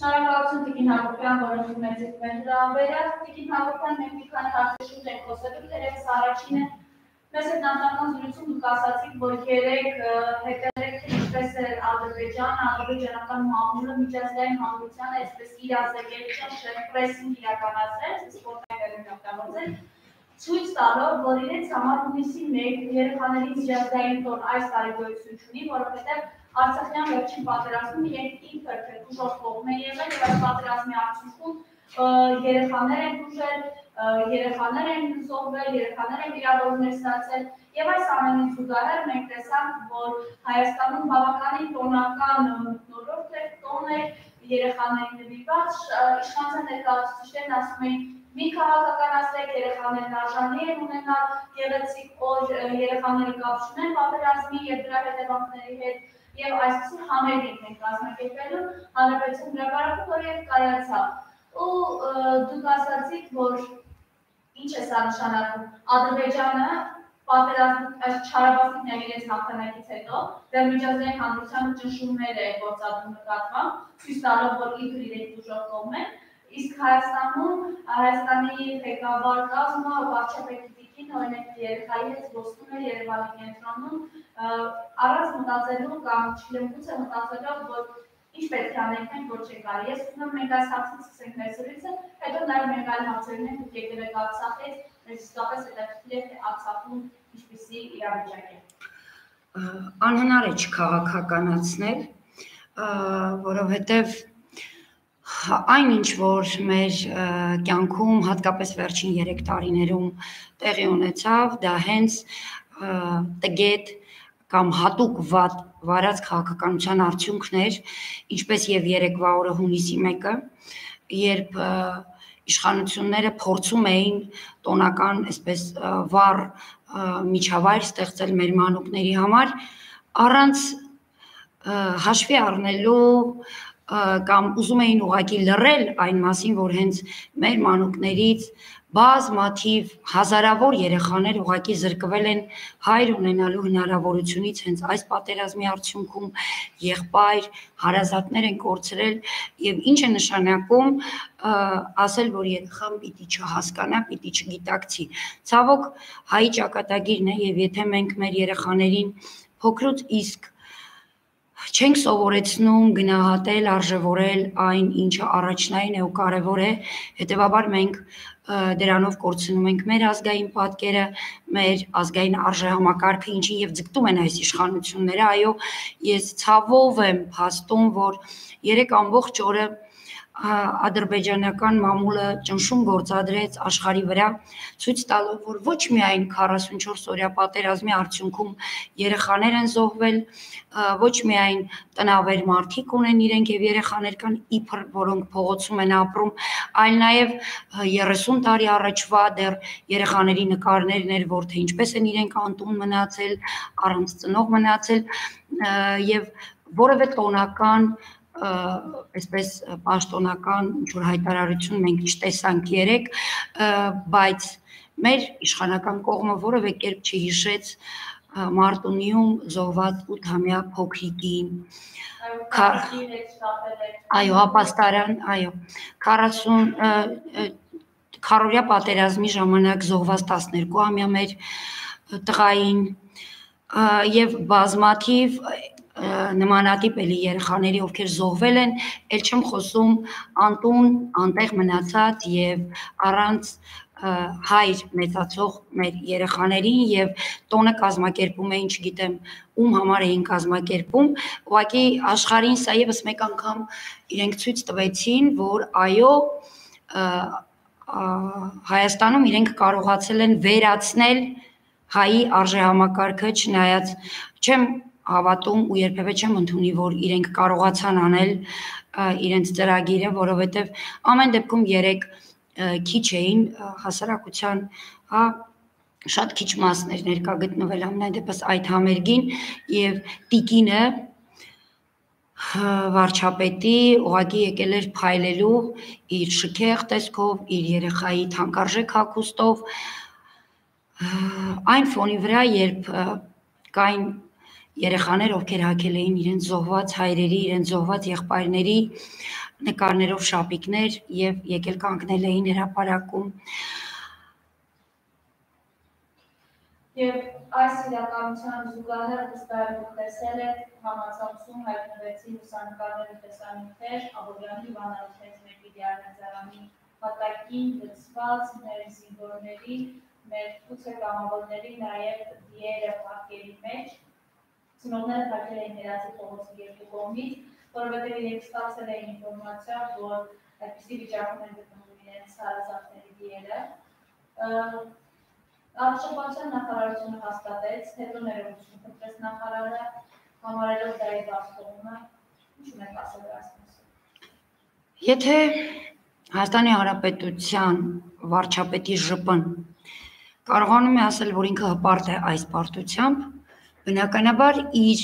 Շնորհակալություն Տիկին Հակոբյան, որ ընդունեցիք մեր հրավերը։ Տիկին Հակոբյան, մենք մի քանի հարցեր շուտ ենք խոսելու, թերևս առաջինը Մեզ հետ նախնական զրույցում դուք ասացիք, որ երեք հետերեք թե ինչպես է Ադրբեջանը, ադրբեջանական մամուլը միջազգային հանրությանը այսպես իր ազդեցության շերպրեսինգ իրականացրել, սպորտային օգտագործել, ցույց տալով, որ իրենց համար հունիսի 1 երեխաների միջազգային տոն այս տարի գոյություն ունի, որովհետև Արցախյան վերջին պատերազմում իրենք ինքը թերքուժով կողմ են եղել եւ այս պատերազմի արդյունքում երեխաներ են դժել, երեխաներ են զոհվել, երեխաներ են վիրավորներ ստացել եւ այս ամենին զուգահեռ մենք տեսանք, որ Հայաստանում բավականին տոնական նորորդ է, տոն է երեխաների նվիրված, իշխանության ներկայացուցիչներն ասում էին մի քաղաքականացրեք երեխաներն արժանի են ունենալ գեղեցիկ օր երեխաները կապ չունեն պատերազմի եւ դրա հետևանքների հետ եւ այսպեսի համերգ ենք կազմակերպելու հանրապետության հրապարակում, որ եւ կայացավ ու դուք ասացիք, որ Ինչ է սա նշանակում։ Ադրբեջանը պատերազմ այս չարաբաստիկների իրենց հաղթանակից հետո դեռ միջազգային հանրությանը ճնշումներ է գործադրում նկատմամբ, ցույց տալով, որ ինքը իրենք դժոխ կողմ է, իսկ Հայաստանում Հայաստանի ղեկավար կազմը վարչապետի տիկին օրինակ երեխայի հետ զբոսնում է Երևանի կենտրոնում առանց մտածելու կամ չլեմուց է մտածելով, որ ինչ պետք է անենք որ չի կարելի։ Ես ուզում եմ մենք այս հարցից սկսենք մեր զրույցը, հետո նաև մենք այլ հարցերն ենք դուք եկել եք Արցախից, մեզ իսկապես հետաքրքիր է թե Արցախում ինչպիսի իրավիճակ է։ Անհնար է չքաղաքականացնել, որովհետև այն ինչ որ մեր կյանքում հատկապես վերջին 3 տարիներում տեղի ունեցավ, դա հենց տգետ կամ հատուկ վատ վարած քաղաքականության արդյունքներ, ինչպես եւ երեկվա օրը հունիսի 1-ը, երբ իշխանությունները փորձում էին տոնական, այսպես վառ միջավայր ստեղծել մեր մանուկների համար, առանց հաշվի առնելու կամ ուզում էին ուղակի լռել այն մասին, որ հենց մեր մանուկներից բազմաթիվ հազարավոր երեխաներ ուղակի զրկվել են հայր ունենալու հնարավորությունից հենց այս պատերազմի արդյունքում եղբայր հարազատներ են կորցրել եւ ինչ է նշանակում ասել որ երեխան պիտի չհասկանա, պիտի չգիտակցի։ Ցավոք հայի ճակատագիրն է եւ եթե մենք մեր երեխաներին փոքրուց իսկ չենք սովորեցնում գնահատել, արժևորել այն, ինչը առաջնային է ու կարևոր է, հետեւաբար մենք դրանով կորցնում ենք մեր ազգային պատկերը, մեր ազգային արժեհամակարգը, ինչին եւ ձգտում են այս իշխանությունները։ Այո, ես ցավով եմ փաստում, որ 3 ամբողջ օրը ադրբեջանական մամուլը ճնշում գործադրեց աշխարի վրա, ցույց տալով, որ ոչ միայն 44 օրյա պատերազմի արդյունքում երեխաներ են զոհվել, ոչ միայն տնավեր մարդիկ ունեն իրենք եւ երեխաներ կան իբր, որոնք փողոցում են ապրում, այլ նաեւ 30 տարի առաջվա դեռ երեխաների նկարներն էր, որ թե ինչպես են իրենք անտուն մնացել, առանց ծնող մնացել եւ որևէ տոնական այսպես պաշտոնական ինչ որ հայտարարություն մենք չտեսանք երեք, բայց մեր իշխանական կողմը որևէ կերպ չհիշեց Մարտունիում զոհված 8-ամյա փոքրիկի այո, ապաստարան, այո 40 քարորյա պատերազմի ժամանակ զոհված 12-ամյա մեր տղային եւ բազմաթիվ նմանատիպ էլի երեխաների, ովքեր զոհվել են, ել չեմ խոսում անտուն, անտեղ մնացած եւ առանց հայր մեծացող մեր երեխաներին եւ տոնը կազմակերպում էին, չգիտեմ, ում համար էին կազմակերպում, ուղղակի աշխարհին սա եւս մեկ անգամ իրենք ցույց տվեցին, որ այո Հայաստանում իրենք կարողացել են վերացնել հայի արժեհամակարգը, չնայած չեմ հավատում ու երբևէ չեմ ընդունի, որ իրենք կարողացան անել իրենց ծրագիրը, որովհետև ամեն դեպքում 3 քիչ էին հասարակության, հա շատ քիչ մասներ ներկա գտնվել ամենայն դեպս այդ համերգին եւ տիկինը վարչապետի ուղագի եկել էր փայլելու իր շքեղ տեսքով, իր երեխայի թանկարժեք հագուստով այն ֆոնի վրա, երբ կային երեխաներ, ովքեր հակել էին իրենց զոհված հայրերի, իրենց զոհված եղբայրների նկարներով շապիկներ եւ եկել կանգնել էին հրապարակում Եվ այս իրականության զուգահեռ վստահելով տեսել է համացանցում հայտնվեցին լուսանկարների տեսանյութեր Աբովյանի Իվանարությունից մեկի դիարնազարանի հատակին գծված մեր զինվորների, մեր ցուցե կամավորների, նաև դիերը փակերի մեջ ծնողները փակել էին երացի փողոցի երկու կողմից, որովհետև իրենք ստացել էին ինֆորմացիա, որ այդպիսի վիճակում են գտնվում իրենց հարազատների դիերը Առողջապահության նախարարությունը հաստատեց, հետո ներողություն խնդրեց նախարարը, համարելով դա իր վաստողումը, ինչ ունեք ասել այս մասին։ Եթե Հայաստանի Հանրապետության վարչապետի ԺՊ-ն կարողանում է ասել, որ ինքը հպարտ է այս պարտությամբ, բնականաբար իր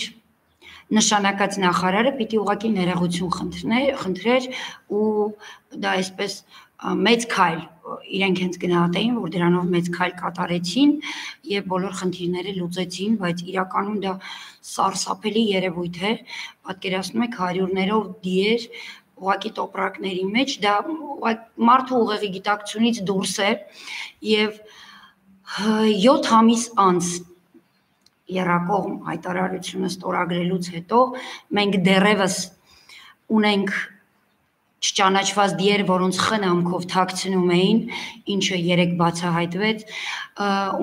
նշանակած նախարարը պիտի ուղակի ներողություն խնդրներ, խնդրեր ու դա այսպես մեծ քայլ իրենք հենց գնահատեին, որ դրանով մեծ քայլ կատարեցին եւ բոլոր խնդիրները լուծեցին, բայց իրականում դա սարսափելի երևույթ է։ Պատկերացնում եք հարյուրներով դիեր ուղակի տոպրակների մեջ դա մարդու ուղեղի գիտակցությունից դուրս է եւ 7 ամիս անց երակողմ հայտարարությունը ստորագրելուց հետո մենք դեռևս ունենք չճանաչված դիեր, որոնց խնամքով թաքցնում էին, ինչը երեք բացահայտվեց,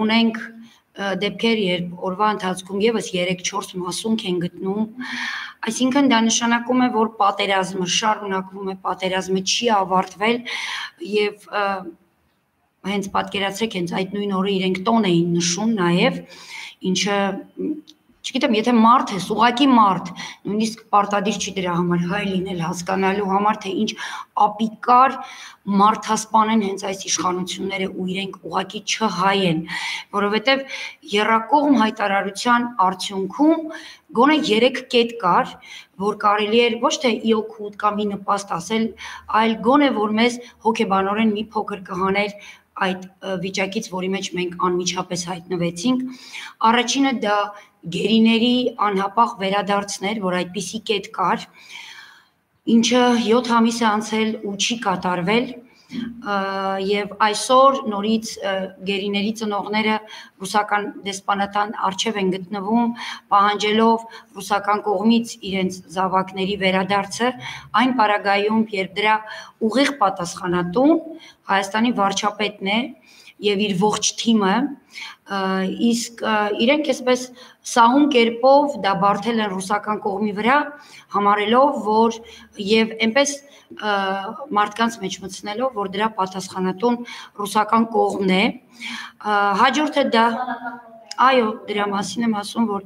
ունենք դեպքեր, երբ օրվա ընթացքում եւս 3-4 մասունք են գտնում, այսինքն դա նշանակում է, որ պատերազմը շարունակվում է, պատերազմը չի ավարտվել եւ հենց պատկերացրեք, հենց այդ նույն օրը իրենք տոն էին նշում նաեւ, ինչը չգիտեմ, եթե մարդ է, ուղակի մարդ, նույնիսկ պարտադիր չի դրա համար հայ լինել հասկանալու համար, թե ինչ ապիկար մարդասպան են հենց այս իշխանությունները ու իրենք ուղակի չհայ են, որովհետև երրակողմ հայտարարության արդյունքում գոնե 3 կետ կար, որ կարելի էր ոչ թե ի օգուտ կամ ի նպաստ ասել, այլ գոնե որ մեզ հոգեբանորեն մի փոքր կհաներ այդ վիճակից, որի մեջ մենք անմիջապես հայտնվեցինք։ Առաջինը դա գերիների անհապաղ վերադարձներ, որ այդպիսի կետ կար, ինչը 7 ամիս է անցել ու չի կատարվել եւ այսօր նորից գերիների ծնողները ռուսական դեսպանատան արչև են գտնվում պահանջելով ռուսական կողմից իրենց զավակների վերադարձը այն պարագայում երբ դրա ուղիղ պատասխանատուն Հայաստանի վարչապետն է եւ իր ողջ թիմը իսկ իրենք այսպես սահուն կերպով դա բարթել են ռուսական կողմի վրա համարելով որ եւ այնպես մարդկանց մեջ մտցնելով որ դրա պատասխանատուն ռուսական կողմն է հաջորդը դա Այո, դրա մասին եմ ասում, որ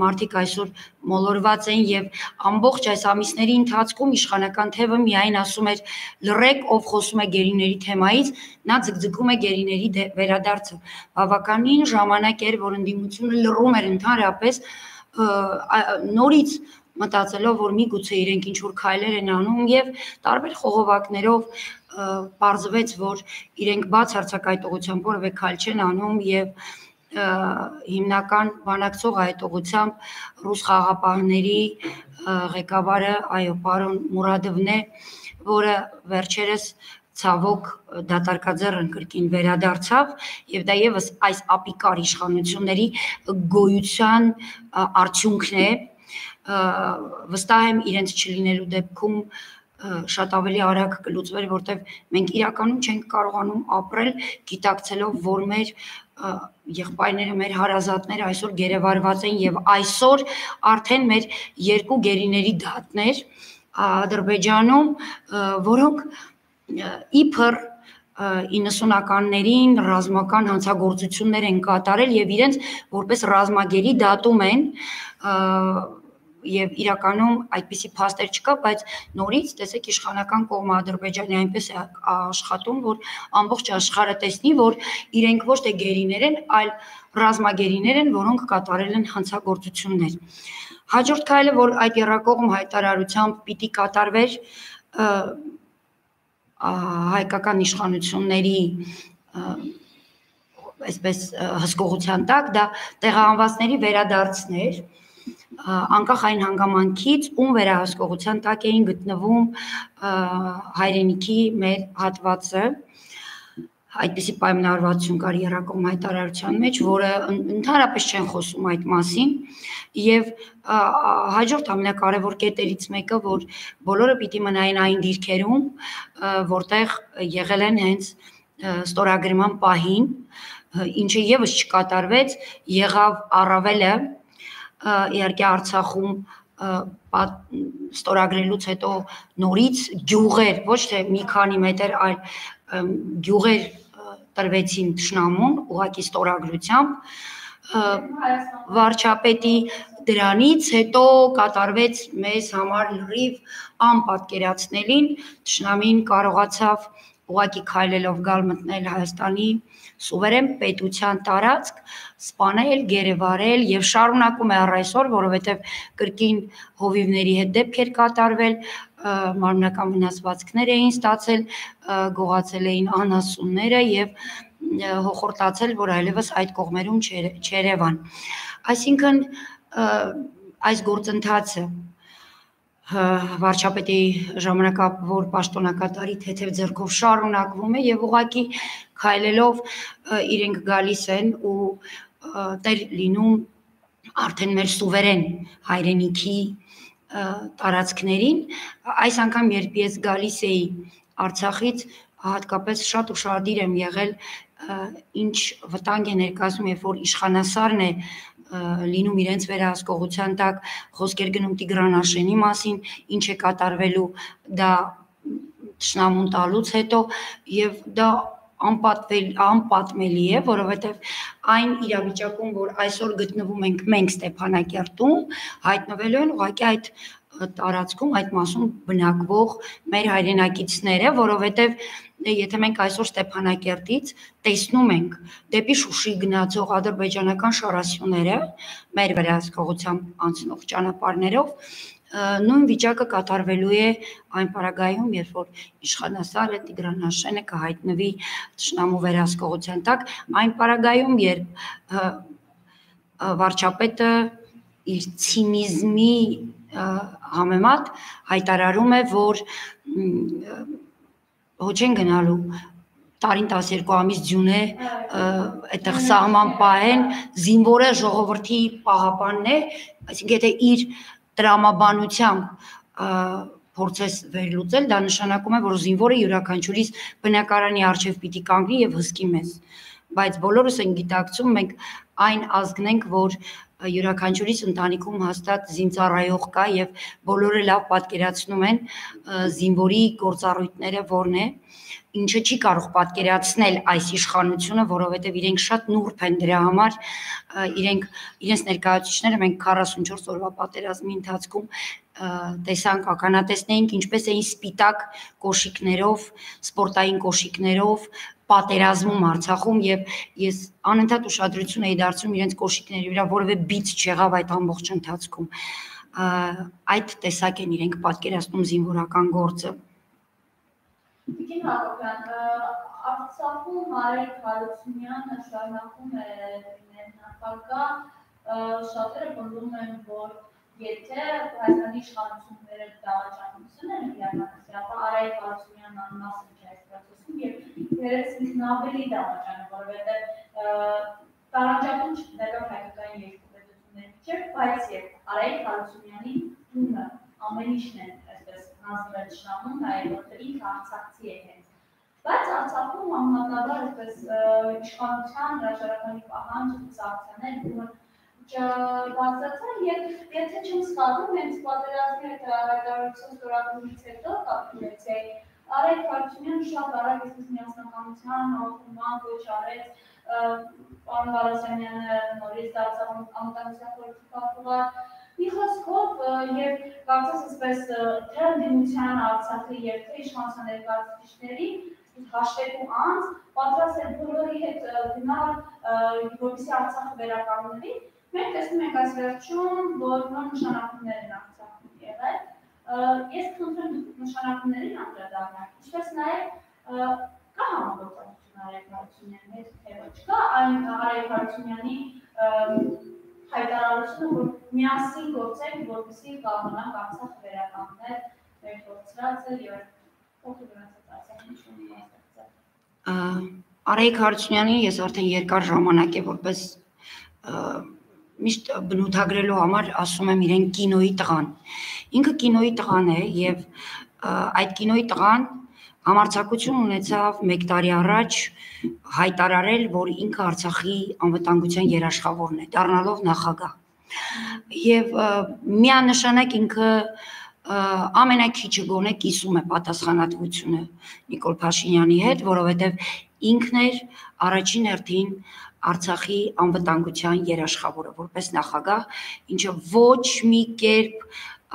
մարդիկ այսօր մոլորված են եւ ամբողջ այս ամիսների ընթացքում իշխանական թևը միայն ասում էր լրեք, ով խոսում է գերիների թեմայից, նա ձգձգում է գերիների վերադարձը։ Բավականին ժամանակ էր, որ ընդդիմությունը լռում էր ընդհանրապես նորից մտածելով, որ միգուցե իրենք ինչ որ քայլեր են անում եւ տարբեր խողովակներով բարձվեց, որ իրենք բաց հարցակայտողությամբ որևէ քայլ չեն անում եւ և հիմնական բանակցող այդ ուղությամբ ռուս խաղապահների ղեկավարը, այո, պարոն Մուրադովն է, որը վերջերս ցավոք դատարկաձեռն կրկին վերադարձավ եւ դա եւս այս ապիկար իշխանությունների գոյության արդյունքն է վստահ եմ իրենց չլինելու դեպքում շատ ավելի արագ կլուծվեր, որտեղ մենք իրականում չենք կարողանում ապրել գիտակցելով, որ մեր եղբայրները, մեր հարազատները այսօր գերեվարված են եւ այսօր արդեն մեր երկու գերիների դատներ Ադրբեջանում, որոնք իբր 90-ականներին ռազմական հանցագործություններ են կատարել եւ իրենց որպես ռազմագերի դատում են եւ իրականում այդպիսի փաստեր չկա, բայց նորից տեսեք իշխանական կողմը Ադրբեջանի այնպես է աշխատում, որ ամբողջ աշխարհը տեսնի, որ իրենք ոչ թե գերիներ են, այլ ռազմագերիներ են, որոնք կատարել են հանցագործություններ։ Հաջորդ քայլը, որ այդ երրակողմ հայտարարությամբ պիտի կատարվեր հայկական իշխանությունների այսպես հսկողության տակ դա տեղահանվածների վերադարձներ անկախ այն հանգամանքից, ում վերահսկողության տակ էին գտնվում հայրենիքի մեր հատվածը, այդպիսի պայմանավորվածություն կար երակոմ հայտարարության մեջ, որը ընդհանրապես չեն խոսում այդ մասին եւ հաջորդ ամենակարևոր կետերից մեկը, որ բոլորը պիտի մնային այն դիրքերում, որտեղ եղել են հենց ստորագրման պահին, ինչը եւս չկատարվեց, եղավ առավելը իհարկե Արցախում ստորագրելուց հետո նորից գյուղեր, ոչ թե մի քանի մետր, այլ գյուղեր տրվեցին ճշնամուն ուղակի ստորագրությամբ վարչապետի դրանից հետո կատարվեց մեզ համար լրիվ անպատկերացնելին ճշնամին կարողացավ ուղակի քայլելով գալ մտնել Հայաստանի սուվերեն պետության տարածք, սպանել, գերեվարել եւ շարունակում է առ այսօր, որովհետեւ կրկին հովիվների հետ դեպք էր կատարվել, մարմնական վնասվածքներ էին ստացել, գողացել էին անասունները եւ հոխորտացել, որ այլևս այդ կողմերում չերևան։ Այսինքն այս գործընթացը վարչապետի ժամանակավոր պաշտոնակատարի թեթև ձեռքով շարունակվում է եւ ուղակի քայլելով իրենք գալիս են ու տեր լինում արդեն մեր սուվերեն հայրենիքի տարածքներին այս անգամ երբ ես գալիս էի Արցախից հատկապես շատ ուրախadir եմ եղել ինչ վտանգ է ներկայացում երբ որ իշխանասարն է լինում իրենց վերահսկողության տակ խոսքեր գնում Տիգրան Աշենի մասին ինչ է կատարվելու դա ճշնամուն տալուց հետո եւ դա անպատվել անպատմելի է, որովհետև այն իրավիճակում, որ այսօր գտնվում ենք մենք Ստեփանակերտում, հայտնվելու են ուղղակի այդ տարածքում, այդ մասում բնակվող մեր հայրենակիցները, որովհետև եթե մենք այսօր Ստեփանակերտից տեսնում ենք դեպի Շուշի գնացող ադրբեջանական շարասյուները, մեր վերահսկողությամբ անցնող ճանապարհներով, նույն վիճակը կատարվելու է այն պարագայում, երբ որ իշխանասարը Տիգրանաշենը կհայտնվի ճշնամու վերահսկողության տակ, այն պարագայում, երբ վարչապետը իր ցինիզմի համեմատ հայտարարում է, որ ոչ են գնալու տարին 12 ամիս ձյուն է այդտեղ սահման պահեն զինվորը ժողովրդի պահապանն է այսինքն եթե իր տրամաբանությամբ փորձես վերլուծել, դա նշանակում է, որ զինվորը յուրաքանչյուրիս բնակարանի արժև պիտի կանգնի եւ հսկի մեզ։ Բայց բոլորս են գիտակցում, մենք այն ազգն ենք, որ յուրաքանչյուրիս ընտանիքում հաստատ զինծառայող կա եւ բոլորը լավ պատկերացնում են զինվորի գործառույթները որն է ինչը չի կարող պատկերացնել այս իշխանությունը, որովհետև իրենք շատ նուրբ են դրա համար, իրենք իրենց ներկայացուցիչները մենք 44 օրվա պատերազմի ընթացքում տեսանք ականատեսնեինք ինչպես էին սպիտակ կոշիկներով, սպորտային կոշիկներով պատերազմում Արցախում եւ ես անընդհատ ուշադրություն էի դարձնում իրենց կոշիկների վրա, որովե բիծ չեղավ այդ ամբողջ ընթացքում։ Այդ տեսակ են իրենք պատկերացնում զինվորական գործը։ Տիկին Հակոբյան, Արցախում Մարիկ Հարությունյանը շարունակում է լինել նախագահ, շատերը բնդում են, որ եթե Հայաստանի իշխանությունները դավաճանություն են իրականացրել, ապա Արայիկ Հարությունյանն անմասն չէ այս process-ում եւ երես ինքն ավելի դավաճանը, որովհետեւ տարանջատում չգտնելով հայկական երկու պետությունների միջև, բայց եւ Արայիկ Հարությունյանի տունը ամեն ինչն է հանձնվել շնամում, նաև որտեղ ինքը արցախցի է հենց։ Բայց Արցախում համեմատաբար այսպես իշխանության հրաժարականի պահանջը ցածրանել ումը չբացացան եւ եթե չեմ սխալվում, հենց պատերազմի հետ հայտարարություն ստորագրումից հետո կապիտուլյացիայի Արեգ Փարչունյանը շատ արագ այսպես միասնականության ողջունման ոչ արեց պարոն Վարազանյանը նորից դարձավ անվտանգության պոլիտիկա Մի խոսքով եւ կարծես այսպես թե դիմության Արցախի եւ թե իշխանության ներկայացուցիչների հաշվետու անց պատրաստ են բոլորի հետ գնալ որպեսզի Արցախը վերականգնվի։ Մենք տեսնում ենք այս վերջում, որ նոր նշանակումներ են Արցախում եղել։ Ես խնդրեմ նշանակումներին անդրադառնալ։ Ինչպես նաեւ կա համագործակցություն Արայք Հարությունյանի հետ, թե ոչ։ Կա այն Արայք Հարությունյանի հայտարարությունը, որ միասին գործել, որպեսզի կարողանանք Արցախ վերականգնել մեր փորձրածը եւ փոխի վրացած Արցախի շնորհիվ Արայիկ Հարությունյանին ես արդեն երկար ժամանակ է որպես միշտ բնութագրելու համար ասում եմ իրեն կինոյի տղան։ Ինքը կինոյի տղան է եւ այդ կինոյի տղան համարձակություն ունեցավ 1 տարի առաջ հայտարարել, որ ինքը Արցախի անվտանգության երաշխավորն է, դառնալով նախագահ։ Եվ միանշանակ ինքը ամենակիչը գոնե կիսում է պատասխանատվությունը Նիկոլ Փաշինյանի հետ, որովհետև ինքն էր առաջին հերթին Արցախի անվտանգության երաշխավորը որպես նախագահ, ինչը ոչ մի կերպ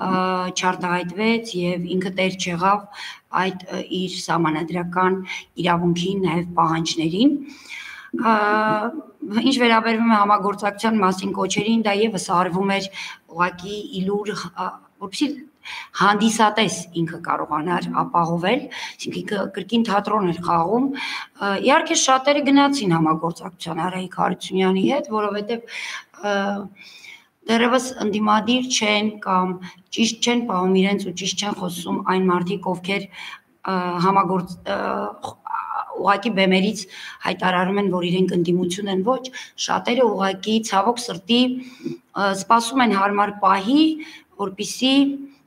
չարտահայտվեց եւ ինքը տեր չեղավ այդ իր համանadrական իրավունքին նաև պահանջներին ինչ վերաբերվում է համագործակցության մասին կոչերին դա եւս արվում էր ուղակի իլուր որպեսի հանդիսատես ինքը կարողանար ապահովել, այսինքն կրկին թատրոն էր խաղում։ Իհարկե շատերը գնացին համագործակցության Արայիկ Հարությունյանի հետ, որովհետև դերևս ընդդիմադիր չեն կամ ճիշտ չեն պահում իրենց ու ճիշտ չեն խոսում այն մարդիկ, ովքեր համագործ ուղակի բեմերից հայտարարում են, որ իրենք ընդդիմություն են, ոչ, շատերը ուղակի ցավոք սրտի սպասում են հարմար պահի, որpիսի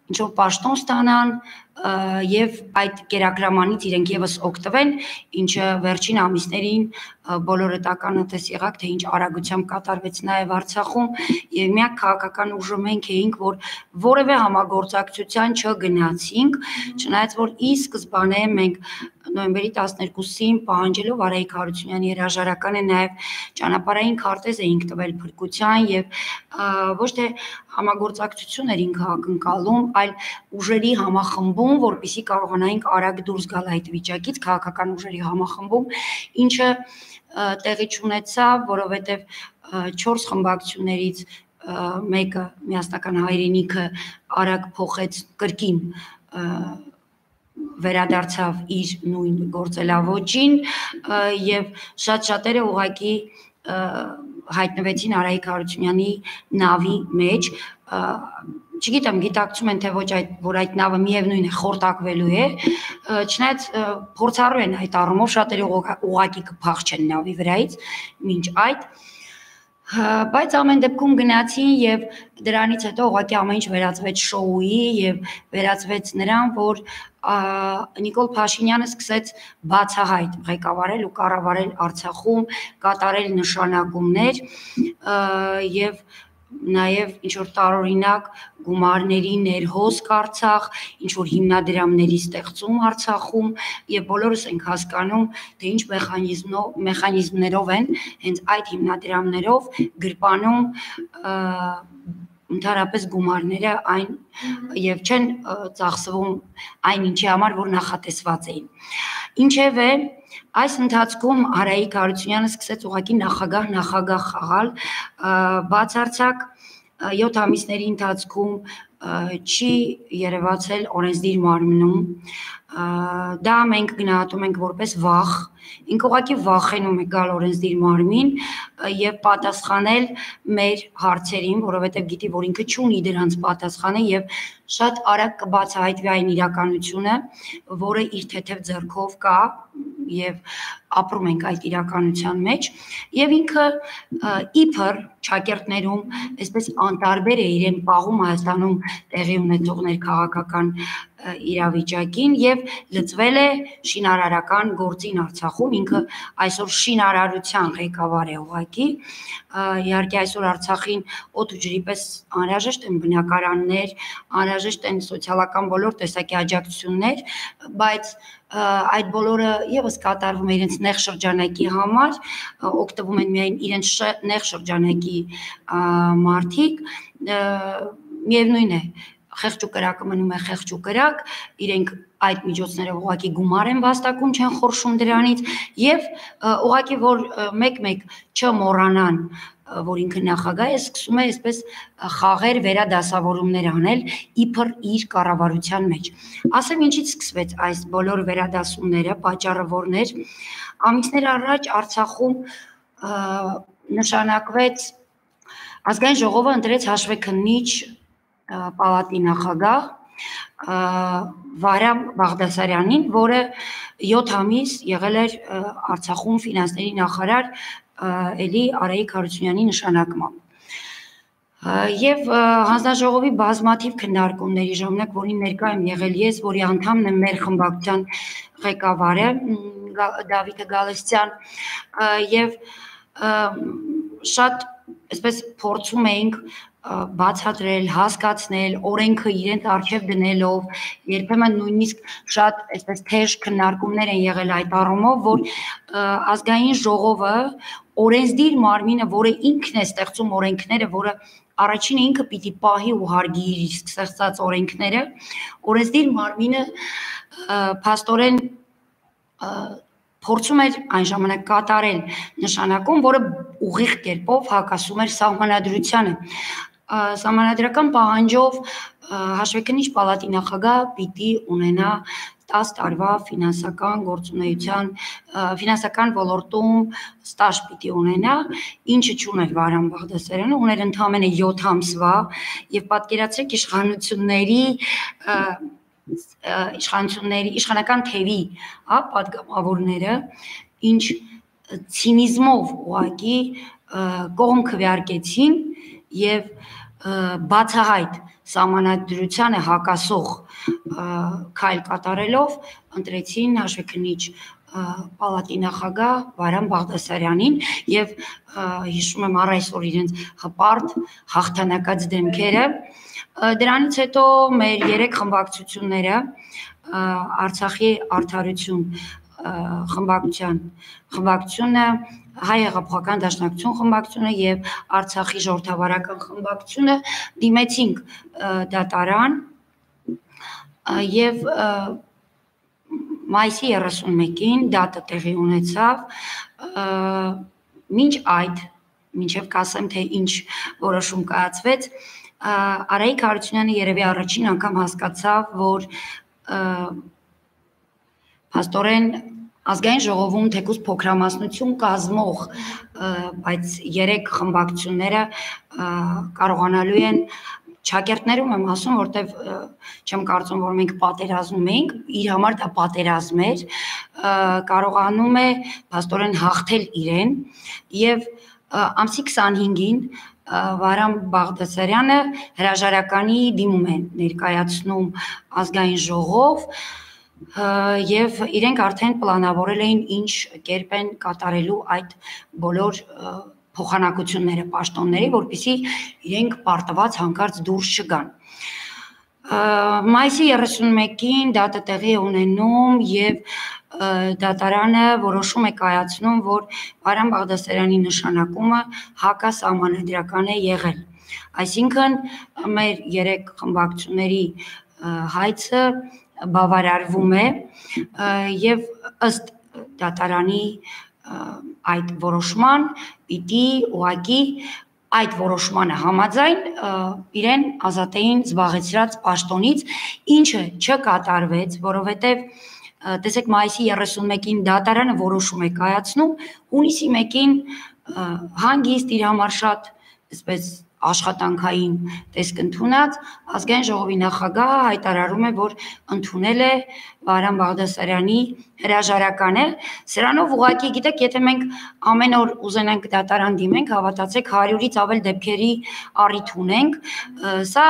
ինչ որ պաշտոն ստանան եւ այդ կերակրամանից իրենք եւս օգտվեն, ինչը վերջին ամիսներին բոլորը տականատես եղաք, թե ինչ արագությամբ կատարվեց նաև Արցախում եւ միակ քաղաքական ուժը մենք էինք, որ որևէ համագործակցության չգնացինք, չնայած որ ի սկզբանե մենք նոյեմբերի 12-ին պահանջելով Արայիկ Հարությունյանի հրաժարականը նաև ճանապարհային քարտեզ էինք տվել փրկության եւ ոչ թե համագործակցություն էր ինքը ակնկալում, այլ ուժերի համախմբում, որպիսի կարողանայինք արագ դուրս գալ այդ վիճակից, քաղաքական ուժերի համախմբում, ինչը տեղի չունեցավ, որովհետև 4 խմբակցություններից մեկը միասնական հայրենիքը արագ փոխեց կրկին վերադարձավ իր նույն գործելավոճին եւ շատ շատերը ուղակի հայտնվեցին Արայիկ Հարությունյանի նավի մեջ չգիտեմ գիտակցում են թե ոչ այդ որ այդ նավը միևնույն է խորտակվելու է չնայած փորձառու են այդ առումով շատերը ուղակի կփախչեն նավի վրայից մինչ այդ բայց ամեն դեպքում գնացին եւ դրանից հետո ուղղակի ամեն ինչ վերածվեց շոուի եւ վերածվեց նրան, որ Նիկոլ Փաշինյանը սկսեց բացահայտ ղեկավարել ու կառավարել Արցախում, կատարել նշանակումներ եւ նաև ինչ որ տարօրինակ գումարների ներհոսք Արցախ, ինչ որ հիմնադրամների ստեղծում Արցախում եւ բոլորս ենք հասկանում, թե ինչ մեխանիզմով մեխանիզմներով են հենց այդ հիմնադրամներով գրպանում ընդհանրապես գումարները այն եւ չեն ծախսվում այն ինչի համար որ նախատեսված էին։ Ինչևէ, այս ընթացքում Արայիկ Հարությունյանը սկսեց ուղակի նախագահ նախագահ խաղալ, բացարձակ 7 ամիսների ընթացքում չի երևացել օրենսդիր մարմնում դա մենք գնահատում ենք որպես վախ ինքը ուղղակի վախենում է գալ օրենսդիր մարմին եւ պատասխանել մեր հարցերին, որովհետեւ գիտի, որ ինքը չունի դրանց պատասխանը եւ շատ արագ կբացահայտվի այն իրականությունը, որը իր թեթև ձեռքով կա եւ ապրում ենք այդ իրականության մեջ եւ ինքը իբր ճակերտներում այսպես անտարբեր է իրեն պահում Հայաստանում տեղի ունեցողներ քաղաքական իրավիճակին եւ լծվել է շինարարական գործին Արցախում ինքը այսօր շինարարության ղեկավար է ուղակի իհարկե այսօր Արցախին օդ ու ջրի պես անհրաժեշտ են բնակարաններ անհրաժեշտ են սոցիալական բոլոր տեսակի աջակցություններ բայց այդ բոլորը եւս կատարվում է իրենց նեղ շրջանակի համար օգտվում են միայն իրենց նեղ շրջանակի մարդիկ միևնույն է խեղճ ու կրակը մնում է խեղճ ու կրակ, իրենք այդ միջոցներով ուղակի գումար են վաստակում, չեն խորշում դրանից եւ ուղակի որ մեկ-մեկ չմոռանան որ ինքը նախագահ է, սկսում է այսպես խաղեր վերադասավորումներ անել իբր իր կառավարության մեջ։ Ասեմ ինչից սկսվեց այս բոլոր վերադասումները, պատճառը որներ։ Ամիսներ առաջ Արցախում նշանակվեց ազգային ժողովը ընտրեց հաշվեկնիչ պալատի նախագահ Վարամ Բաղդասարյանին, որը 7 ամիս եղել էր Արցախում ֆինանսների նախարար էլի Արայիկ Հարությունյանի նշանակմամբ եւ հանձնաժողովի բազմաթիվ քննարկումների ժամանակ, որին ներկա եմ եղել ես, որի անդամն եմ մեր խմբակցության ղեկավարը Դավիթ Գալստյան եւ շատ այսպես փորձում էինք բացատրել, հասկացնել, օրենքը իրենց արժև դնելով, երբեմն նույնիսկ շատ այսպես թեժ քննարկումներ են եղել այդ առումով, որ ազգային ժողովը օրենսդիր մարմինը, որը ինքն է ստեղծում օրենքները, որը առաջինը ինքը պիտի պահի ու հարգի իր ստեղծած օրենքները, օրենսդիր մարմինը փաստորեն փորձում էր այն ժամանակ կատարել նշանակում, որը ուղիղ կերպով հակասում էր սահմանադրությանը Սահմանադրական պահանջով հաշվեկնիչ պալատի նախագահ պիտի ունենա 10 տարվա ֆինանսական գործունեության ֆինանսական ոլորտում ստաժ պիտի ունենա, ինչը ճուներ Վարան Բաղդասարյանը, ուներ ընդամենը 7 ամսվա եւ պատկերացրեք իշխանությունների իշխանությունների իշխանական թևի, հա, падգամավորները, ինչ ցինիզմով ուղակի կողմ քվեարկեցին եւ բացահայտ սահմանադրությանը հակասող քայլ կատարելով ընտրեցին հաշվեկնիչ պալատի նախագահ Վարան Բաղդասարյանին եւ հիշում եմ առ այսօր իրենց հպարտ հաղթանակած դեմքերը դրանից հետո մեր երեք խմբակցությունները Արցախի արդարություն խմբակցության խմբակցությունը հայ հեղափոխական դաշնակցություն խմբակցությունը եւ Արցախի ժողովրդավարական խմբակցությունը դիմեցինք դատարան եւ մայիսի 31-ին դատը տեղի ունեցավ մինչ այդ մինչև կասեմ թե ինչ որոշում կայացվեց Արայիկ Հարությունյանը երևի առաջին անգամ հասկացավ որ Փաստորեն ազգային ժողովում թեկուզ փոքրամասնություն կազմող բայց երեք խմբակցությունները կարողանալու են Չակերտներում եմ ասում, որտեվ չեմ կարծում, որ մենք պատերազմում էինք, իր համար դա պատերազմ էր, կարողանում է աստորեն հաղթել իրեն եւ ամսի 25-ին Վարամ Բաղդասարյանը հրաժարականի դիմում է ներկայացնում ազգային ժողով, եւ իրենք արդեն պլանավորել էին ինչ կերպ են կատարելու այդ բոլոր փոխանակությունները պաշտոնների, որpիսի իրենք պարտված հանկարծ դուրս չգան։ Մայիսի 31-ին դատը տեղի ունենում եւ դատարանը որոշում է կայացնում, որ Վարան Բաղդասարյանի նշանակումը հակասահմանադրական է եղել։ Այսինքն մեր երեք խմբակցությունների հայցը բավարարվում է եւ ըստ դատարանի այդ որոշման պիտի ուղակի այդ որոշմանը համաձայն իրեն ազատեին զբաղեցրած պաշտոնից, ինչը չկատարվեց, որովհետև տեսեք մայիսի 31-ին դատարանը որոշում է կայացնում, հունիսի 1-ին հանգիստ իր համար շատ այսպես աշխատանքային տեսք ընդունած ազգային ժողովի նախագահը հայտարարում է, որ ընդունել է Վարան Բաղդասարյանի հրաժարականը։ Սրանով ուղղակի գիտեք, եթե մենք ամեն օր ուզենանք դատարան դիմենք, հավատացեք 100-ից ավել դեպքերի առիթ ունենք, սա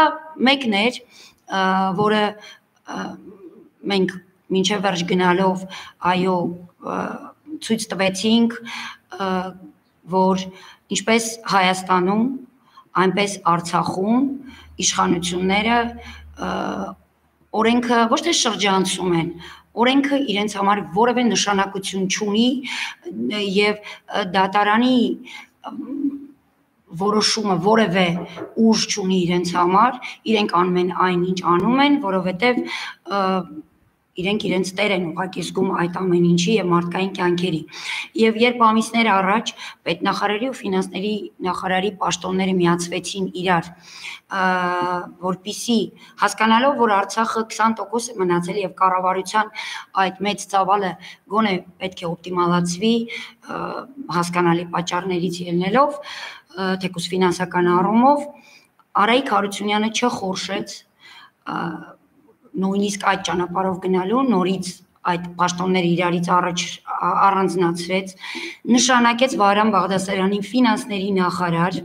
մեկն էր, որը մենք մինչև վերջ գնալով այո ցույց տվեցինք, որ ինչպես Հայաստանում այնպես Արցախում իշխանությունները օրենքը ոչ թե շրջանցում են, օրենքը իրենց համար որևէ նշանակություն չունի եւ դատարանի որոշումը որևէ ուժ չունի իրենց համար, իրենք անում են այն, ինչ անում են, որովհետեւ իրենք իրենց տեր են ուղակի զգում այդ ամեն ինչի եւ մարդկային կյանքերի։ Եվ երբ ամիսներ առաջ պետնախարարի ու ֆինանսների նախարարի պաշտոնները միացվեցին իրար, որpիսի հասկանալով, որ Արցախը 20% է մնացել եւ կառավարության այդ մեծ ծավալը գոնե պետք է օպտիմալացվի հասկանալի պատճառներից ելնելով, թեկուս ֆինանսական առումով Արայիկ Հարությունյանը չխորշեց նույնիսկ այդ ճանապարհով գնալու նորից այդ պաշտոնները իրարից առաջ առանձնացրեց, նշանակեց Վարան Բաղդասարյանին ֆինանսների նախարար։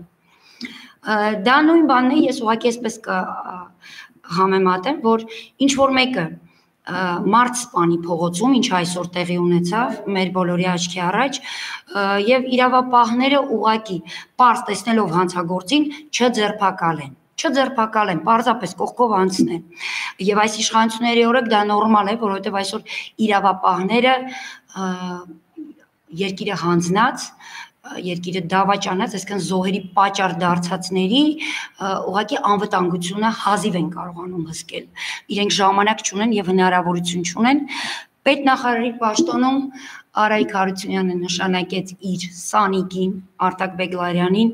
Դա նույն բանն է, ես ուղղակի այսպես համեմատեմ, որ ինչ որ մեկը մարտ սպանի փողոցում, ինչ այսօր տեղի ունեցավ մեր բոլորի աչքի առաջ, եւ իրավապահները ուղակի པարզ տեսնելով հանցագործին չձերբակալեն չձերբակալեն, պարզապես կողքով անցնեն։ Եվ այս իշխանությունների օրոք դա նորմալ է, որովհետև այսօր իրավապահները երկիրը հանձնած երկիրը դավաճանած, այսինքն զոհերի պատճառ դարձածների ուղղակի անվտանգությունը հազիվ են կարողանում հսկել։ Իրենք ժամանակ չունեն եւ հնարավորություն չունեն պետնախարարի պաշտոնում Արայք Հարությունյանը նշանակեց իր սանիկին Արտակ Բեգլարյանին,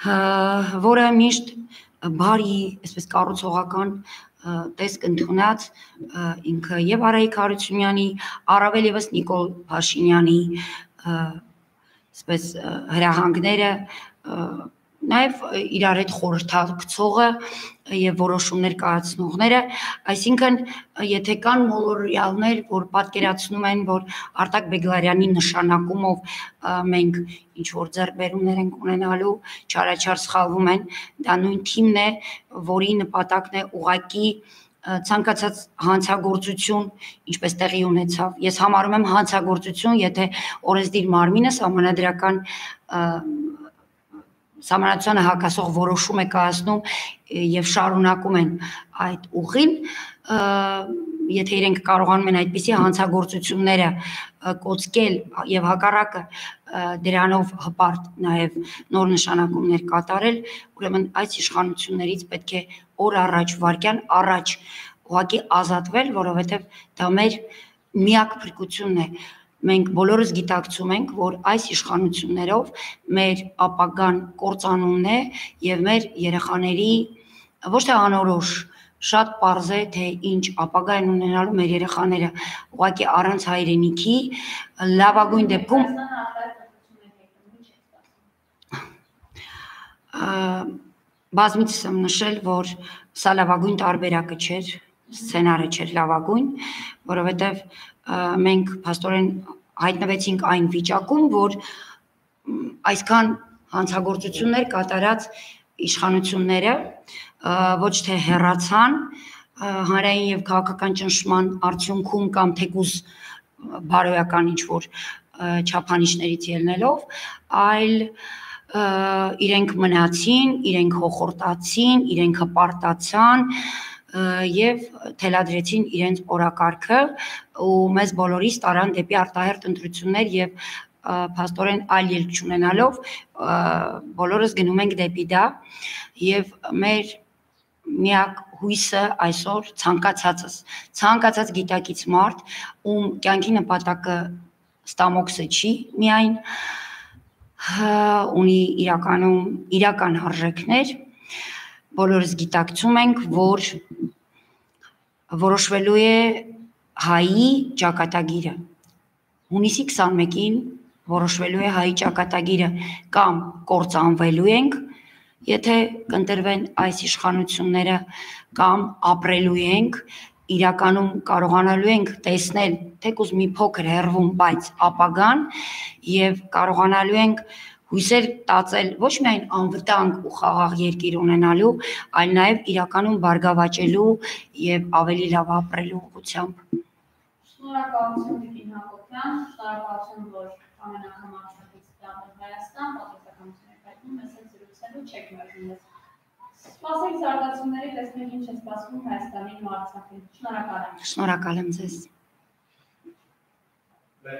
որը միշտ բարի, այսպես կառուցողական տեսք ընդունած ինքը եւ Արայիկ Հարությունյանի, առավել եւս Նիկոլ Փաշինյանի այսպես հրահանգները նաև իրար հետ խորհրդակցողը եւ որոշումներ կայացնողները, այսինքն եթե կան մոլորյալներ, որ պատկերացնում են, որ Արտակ Բեգլարյանի նշանակումով մենք ինչ որ ձեռբերումներ ենք ունենալու, չարաչար սխալվում են, դա նույն թիմն է, որի նպատակն է ուղակի ցանկացած հանցագործություն ինչպես տեղի ունեցավ ես համարում եմ հանցագործություն եթե օրենսդիր մարմինը համանadrական Սահմանադրությանը հակասող որոշում է կայացնում եւ շարունակում են այդ ուղին, եթե իրենք կարողանում են այդպիսի հանցագործությունները կոծկել եւ հակառակը դրանով հպարտ նաեւ նոր նշանակումներ կատարել, ուրեմն այս իշխանություններից պետք է օր առաջ, վարքյան առաջ ուղակի ազատվել, որովհետեւ դա մեր միակ փրկությունն է մենք բոլորս գիտակցում ենք, որ այս իշխանություններով մեր ապագան կործանումն է եւ մեր երեխաների ոչ թե անորոշ շատ པարզ է թե ինչ ապագա են ունենալու մեր երեխաները ուղղակի առանց հայրենիքի լավագույն դեպքում բազմիցս եմ նշել, որ սա լավագույն տարբերակը չէր, սցենարը չէր լավագույն, որովհետև մենք փաստորեն հայտնվեցինք այն վիճակում, որ այսքան հանցագործություններ կատարած իշխանությունները ոչ թե հերացան հանրային եւ քաղաքական ճնշման արդյունքում կամ թեկուզ բարոյական ինչ որ չափանիշներից ելնելով, այլ իրենք մնացին, իրենք հոխորտացին, իրենք հպարտացան, եւ թելադրեցին իրենց օրակարգը ու մեզ բոլորիս տարան դեպի արտահերտ ընտրություններ եւ փաստորեն այլ ելք չունենալով բոլորս գնում ենք դեպի դա եւ մեր միակ հույսը այսօր ցանկացածս ցանկացած գիտակից մարդ ում կյանքի նպատակը ստամոքսը չի միայն ունի իրականում իրական արժեքներ բոլորս գիտակցում ենք, որ որոշվելու է հայի ճակատագիրը։ Հունիսի 21-ին որոշվելու է հայի ճակատագիրը կամ կործանվելու ենք, եթե կընտրվեն այս իշխանությունները կամ ապրելու ենք, իրականում կարողանալու ենք տեսնել թեկուզ մի փոքր հերվում, բայց ապագան եւ կարողանալու ենք հույսեր տածել ոչ միայն անվտանգ ու խաղաղ երկիր ունենալու, այլ նաև իրականում բարգավաճելու եւ ավելի լավ ապրելու ուղղությամբ։ Շնորհակալություն Տիկին Հակոբյան, շնորհակալություն, որ ամեն անգամ արժանից դառնում Հայաստան, պատասխանատվություն հայտնում մեզ հետ զրուցելու չեք մերժում։ Սպասենք զարգացումների տեսնենք ինչ է սպասվում Հայաստանի ու Արցախին։ Շնորհակալ եմ։ Շնորհակալ եմ ձեզ։